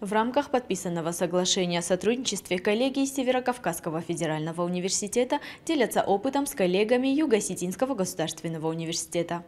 В рамках подписанного соглашения о сотрудничестве коллеги из Северокавказского федерального университета делятся опытом с коллегами Юго-Осетинского государственного университета.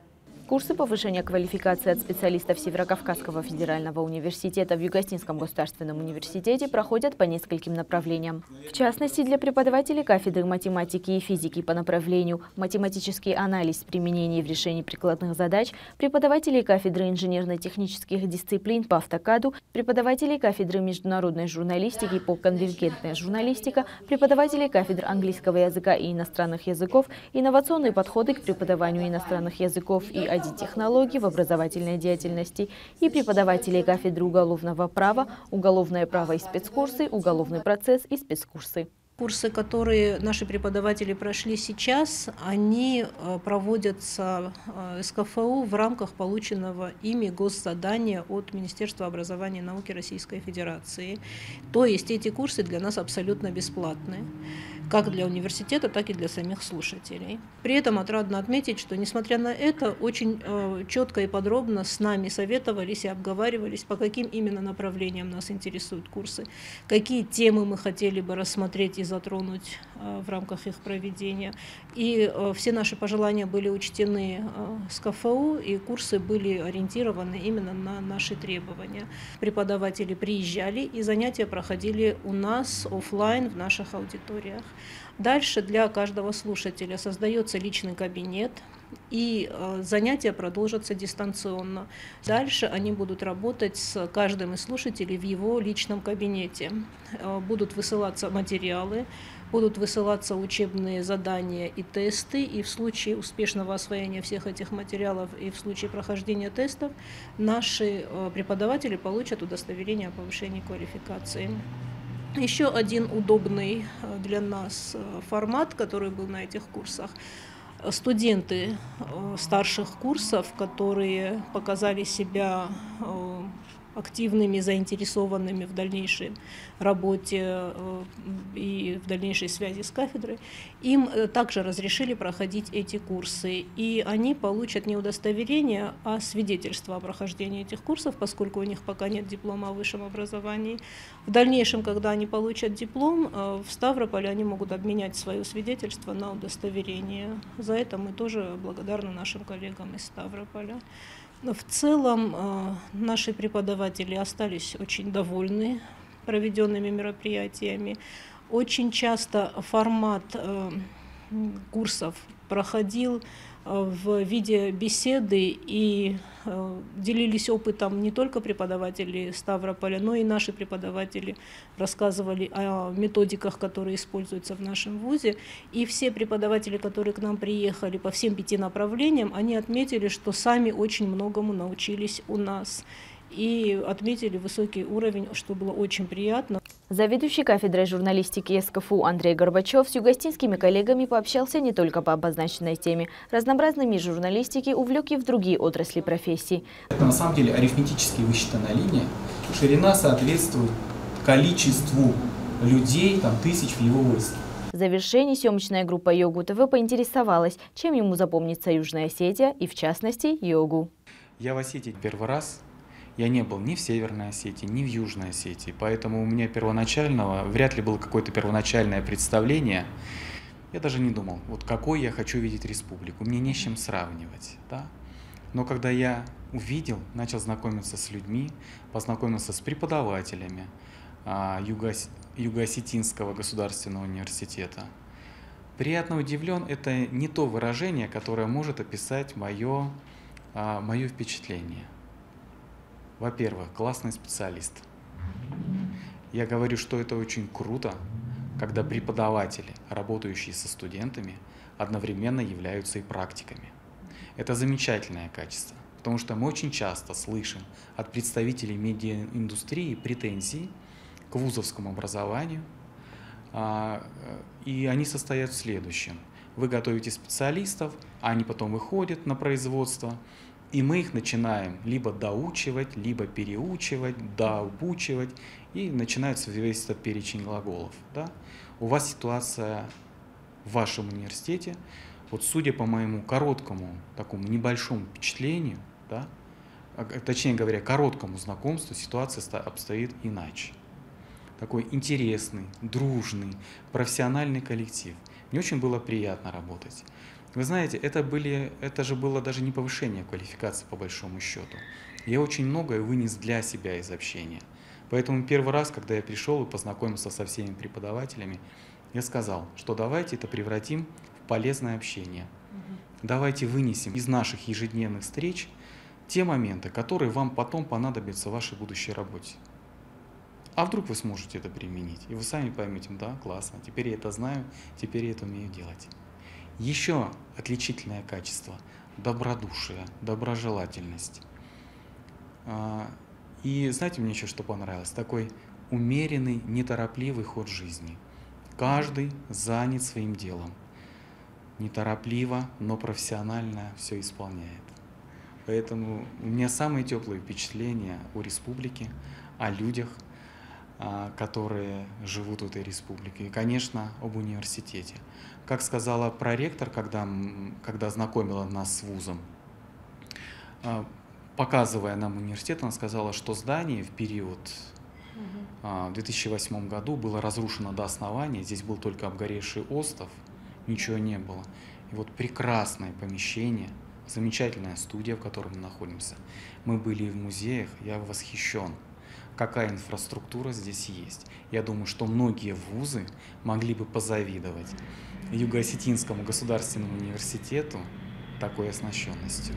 Курсы повышения квалификации от специалистов Северокавказского федерального университета в Югостинском государственном университете проходят по нескольким направлениям. В частности, для преподавателей кафедры математики и физики по направлению математический анализ применения в решении прикладных задач, преподавателей кафедры инженерно-технических дисциплин по автокаду, преподавателей кафедры международной журналистики по конвергентная журналистика, преподавателей кафедр английского языка и иностранных языков, инновационные подходы к преподаванию иностранных языков и технологий в образовательной деятельности и преподавателей кафедры уголовного права, уголовное право и спецкурсы, уголовный процесс и спецкурсы. Курсы, которые наши преподаватели прошли сейчас, они э, проводятся э, СКФУ в рамках полученного ими госзадания от Министерства образования и науки Российской Федерации. То есть эти курсы для нас абсолютно бесплатные как для университета, так и для самих слушателей. При этом отрадно отметить, что, несмотря на это, очень э, четко и подробно с нами советовались и обговаривались, по каким именно направлениям нас интересуют курсы, какие темы мы хотели бы рассмотреть и затронуть э, в рамках их проведения. И э, все наши пожелания были учтены э, с КФУ, и курсы были ориентированы именно на наши требования. Преподаватели приезжали, и занятия проходили у нас офлайн в наших аудиториях. Дальше для каждого слушателя создается личный кабинет, и э, занятия продолжатся дистанционно. Дальше они будут работать с каждым из слушателей в его личном кабинете. Э, будут высылаться материалы, будут высылаться учебные задания и тесты, и в случае успешного освоения всех этих материалов и в случае прохождения тестов наши э, преподаватели получат удостоверение о повышении квалификации. Еще один удобный э, для нас э, формат, который был на этих курсах, студенты э, старших курсов, которые показали себя активными, заинтересованными в дальнейшей работе э, и в дальнейшей связи с кафедрой, им э, также разрешили проходить эти курсы. И они получат не удостоверение, а свидетельство о прохождении этих курсов, поскольку у них пока нет диплома о высшем образовании. В дальнейшем, когда они получат диплом, э, в Ставрополе они могут обменять свое свидетельство на удостоверение. За это мы тоже благодарны нашим коллегам из Ставрополя. В целом э, наши преподаватели остались очень довольны проведенными мероприятиями. Очень часто формат э, курсов проходил в виде беседы и э, делились опытом не только преподаватели Ставрополя, но и наши преподаватели рассказывали о методиках, которые используются в нашем ВУЗе. И все преподаватели, которые к нам приехали по всем пяти направлениям, они отметили, что сами очень многому научились у нас и отметили высокий уровень, что было очень приятно. Заведующий кафедрой журналистики СКФУ Андрей Горбачев с югостинскими коллегами пообщался не только по обозначенной теме. Разнообразными журналистики увлек и в другие отрасли профессий. Это на самом деле арифметически высчитанная линия. Ширина соответствует количеству людей, там, тысяч в его войске. В завершении съемочная группа Йогу ТВ поинтересовалась, чем ему запомнится Южная Осетия и, в частности, йогу. Я в Осетии первый раз я не был ни в Северной Осетии, ни в Южной Осетии, поэтому у меня первоначального, вряд ли было какое-то первоначальное представление. Я даже не думал, вот какой я хочу видеть республику, мне не с чем сравнивать. Да? Но когда я увидел, начал знакомиться с людьми, познакомился с преподавателями а, Юго-Осетинского государственного университета, приятно удивлен, это не то выражение, которое может описать мое, а, мое впечатление – во-первых, классный специалист. Я говорю, что это очень круто, когда преподаватели, работающие со студентами, одновременно являются и практиками. Это замечательное качество, потому что мы очень часто слышим от представителей медиаиндустрии претензии к вузовскому образованию, а, и они состоят в следующем. Вы готовите специалистов, а они потом выходят на производство, и мы их начинаем либо доучивать, либо переучивать, дообучивать, и начинается весь этот перечень глаголов. Да? У вас ситуация в вашем университете, вот судя по моему короткому, такому небольшому впечатлению, да, а, точнее говоря, короткому знакомству ситуация обстоит иначе. Такой интересный, дружный, профессиональный коллектив. Мне очень было приятно работать. Вы знаете, это, были, это же было даже не повышение квалификации по большому счету. Я очень многое вынес для себя из общения. Поэтому первый раз, когда я пришел и познакомился со всеми преподавателями, я сказал, что давайте это превратим в полезное общение. Давайте вынесем из наших ежедневных встреч те моменты, которые вам потом понадобятся в вашей будущей работе. А вдруг вы сможете это применить, и вы сами поймете, да, классно, теперь я это знаю, теперь я это умею делать. Еще отличительное качество – добродушие, доброжелательность. А, и знаете, мне еще что понравилось? Такой умеренный, неторопливый ход жизни. Каждый занят своим делом. Неторопливо, но профессионально все исполняет. Поэтому у меня самые теплые впечатления о республике, о людях, которые живут в этой республике. И, конечно, об университете. Как сказала проректор, когда, когда знакомила нас с вузом, а, показывая нам университет, она сказала, что здание в период а, в 2008 году было разрушено до основания, здесь был только обгоревший остров, ничего не было. И вот прекрасное помещение – замечательная студия, в которой мы находимся. Мы были в музеях, я восхищен, какая инфраструктура здесь есть. Я думаю, что многие вузы могли бы позавидовать Юго-Осетинскому государственному университету такой оснащенностью.